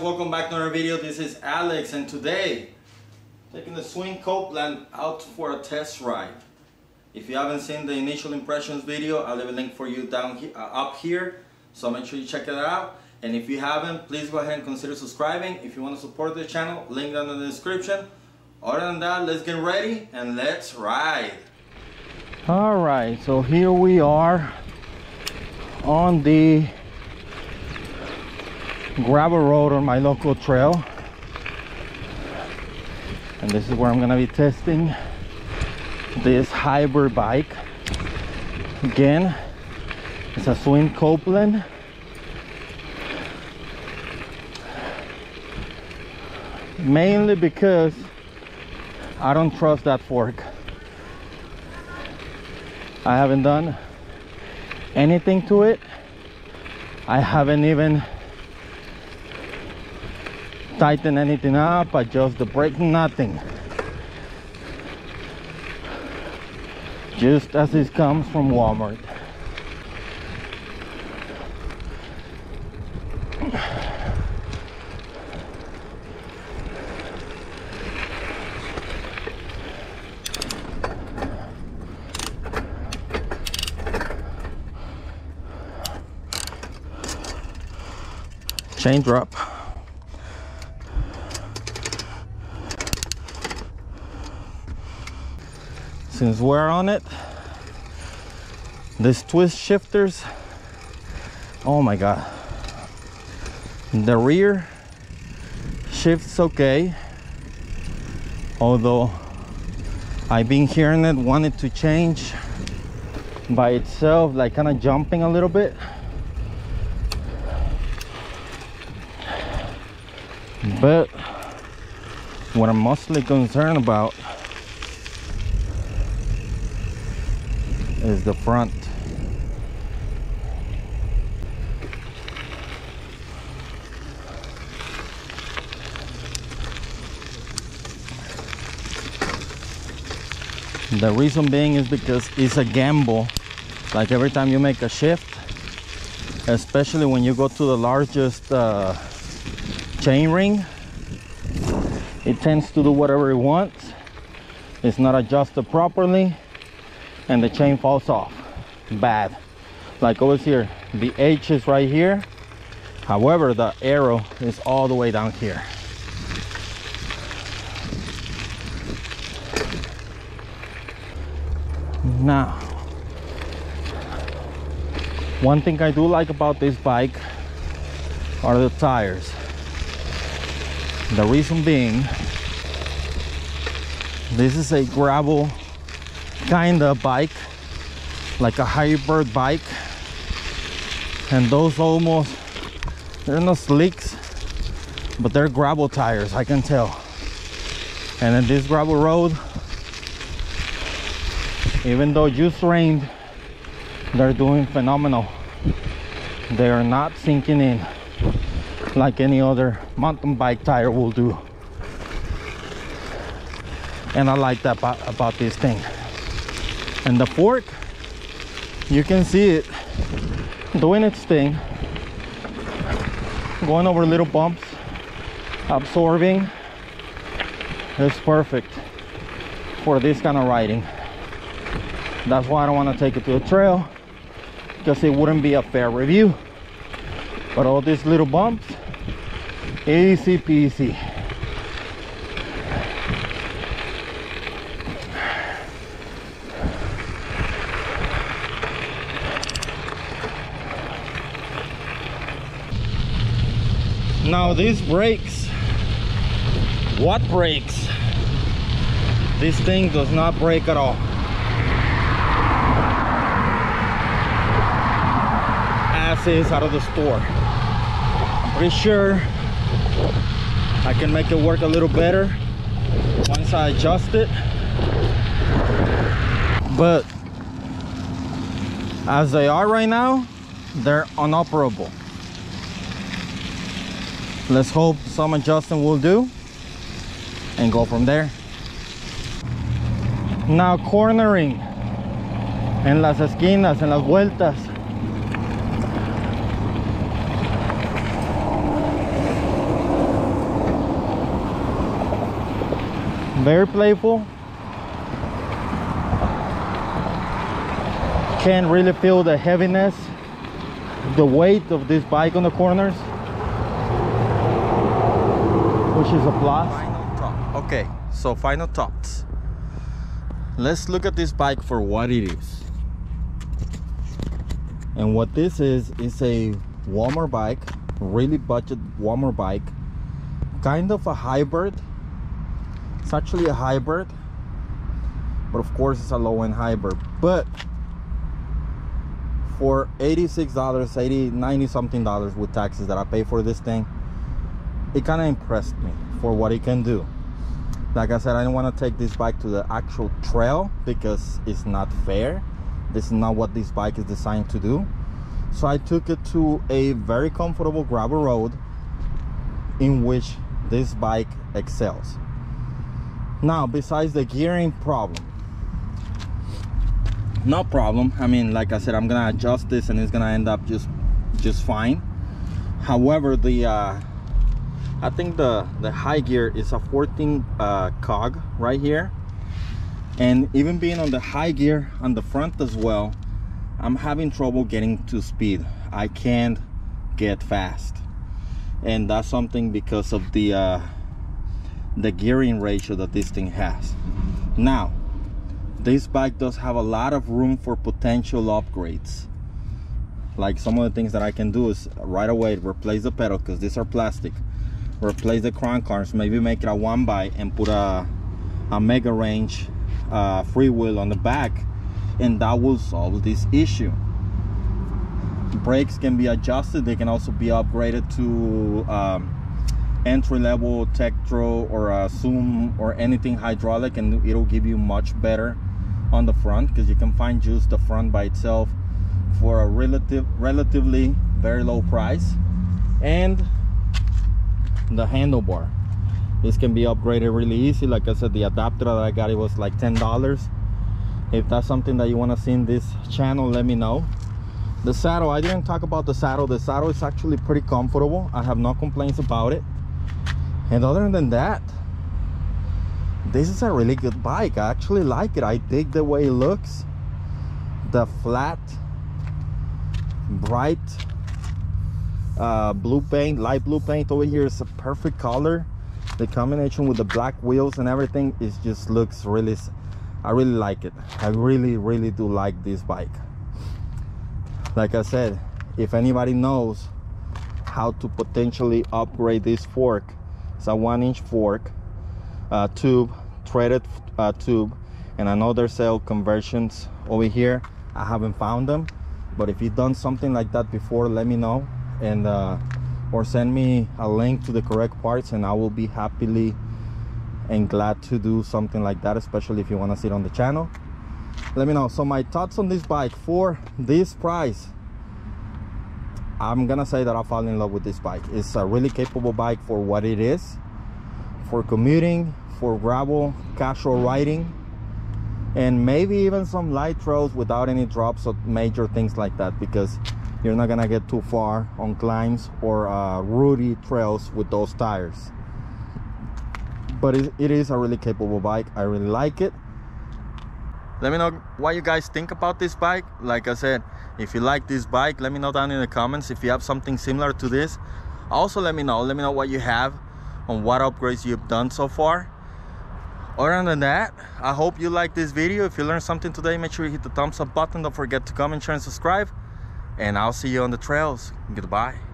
welcome back to another video. This is Alex and today taking the Schwinn Copeland out for a test ride. If you haven't seen the initial impressions video, I'll leave a link for you down here, uh, up here. So make sure you check it out. And if you haven't, please go ahead and consider subscribing. If you want to support the channel, link down in the description. Other than that, let's get ready and let's ride. All right, so here we are on the gravel road on my local trail. And this is where I'm gonna be testing this hybrid bike. Again, it's a Schwinn Copeland. Mainly because I don't trust that fork. I haven't done anything to it. I haven't even tightened anything up, adjust the brake, nothing. Just as it comes from Walmart. chain drop since we're on it. This twist shifters. Oh my god. The rear shifts okay. Although I've been hearing it wanted to change by itself like kind of jumping a little bit. But what I'm mostly concerned about is the front. The reason being is because it's a gamble. Like every time you make a shift especially when you go to the largest uh, chain ring it tends to do whatever it wants. It's not adjusted properly and the chain falls off. Bad. Like over here the H is right here. However the arrow is all the way down here. Now one thing I do like about this bike are the tires. The reason being, this is a gravel kind of bike, like a hybrid bike. And those almost, they're not slicks, but they're gravel tires, I can tell. And in this gravel road, even though just rained, they're doing phenomenal. They are not sinking in like any other mountain bike tire will do and I like that about this thing and the fork you can see it doing its thing going over little bumps absorbing. It's perfect for this kind of riding. That's why I don't want to take it to the trail because it wouldn't be a fair review. But all these little bumps easy peasy now these brakes what brakes? This thing does not break at all. As is out of the store. I'm pretty sure I can make it work a little better once I adjust it. But as they are right now they're unoperable let's hope some adjusting will do and go from there. Now cornering. En las esquinas en las vueltas. Very playful. Can't really feel the heaviness the weight of this bike on the corners is a plus. Okay, so final thoughts. Let's look at this bike for what it is. and what this is is a Walmart bike really budget Walmart bike kind of a hybrid it's actually a hybrid but of course it's a low-end hybrid but for 86 dollars 80 90 something dollars with taxes that i pay for this thing it kind of impressed me for what it can do. Like i said i didn't want to take this bike to the actual trail because it's not fair. This is not what this bike is designed to do. So i took it to a very comfortable gravel road in which this bike excels. Now besides the gearing problem no problem. I mean like i said i'm gonna adjust this and it's gonna end up just just fine. However the uh i think the the high gear is a 14 uh cog right here. And even being on the high gear on the front as well i'm having trouble getting to speed. I can't get fast. And that's something because of the uh the gearing ratio that this thing has. Now this bike does have a lot of room for potential upgrades. Like some of the things that I can do is right away replace the pedal because these are plastic replace the crank arms maybe make it a one by and put a a mega range uh, freewheel on the back. And that will solve this issue. Brakes can be adjusted. They can also be upgraded to um, entry-level Tektro or a Zoom or anything hydraulic and it'll give you much better on the front because you can find just the front by itself for a relative relatively very low price. And the handlebar. This can be upgraded really easy. Like i said the adapter that i got it was like ten dollars. If that's something that you want to see in this channel let me know. The saddle i didn't talk about the saddle. The saddle is actually pretty comfortable. I have no complaints about it. And other than that this is a really good bike. I actually like it. I dig the way it looks. The flat bright uh, blue paint light blue paint over here. Is a perfect color. The combination with the black wheels and everything is just looks really i really like it. I really really do like this bike. Like i said if anybody knows how to potentially upgrade this fork it's a one inch fork uh, tube threaded uh, tube and another cell conversions over here. I haven't found them but if you've done something like that before let me know and uh, or send me a link to the correct parts and i will be happily and glad to do something like that especially if you want to see it on the channel. Let me know. So my thoughts on this bike for this price i'm gonna say that i fall in love with this bike. It's a really capable bike for what it is for commuting for gravel casual riding and maybe even some light trails without any drops or major things like that because you're not gonna get too far on climbs or uh, rooty trails with those tires. But it, it is a really capable bike. I really like it. Let me know what you guys think about this bike. Like i said if you like this bike let me know down in the comments if you have something similar to this. Also let me know let me know what you have on what upgrades you've done so far. Other than that i hope you like this video. If you learned something today make sure you hit the thumbs up button. Don't forget to comment share and subscribe and i'll see you on the trails. Goodbye